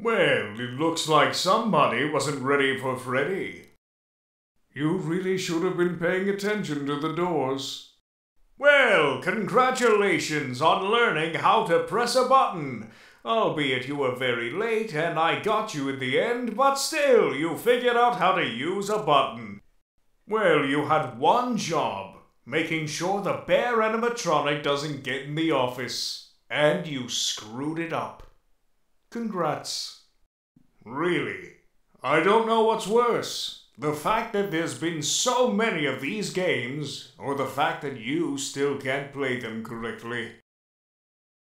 Well, it looks like somebody wasn't ready for Freddy. You really should have been paying attention to the doors. Well, congratulations on learning how to press a button. Albeit you were very late and I got you in the end, but still, you figured out how to use a button. Well, you had one job making sure the bear animatronic doesn't get in the office. And you screwed it up. Congrats. Really? I don't know what's worse. The fact that there's been so many of these games, or the fact that you still can't play them correctly.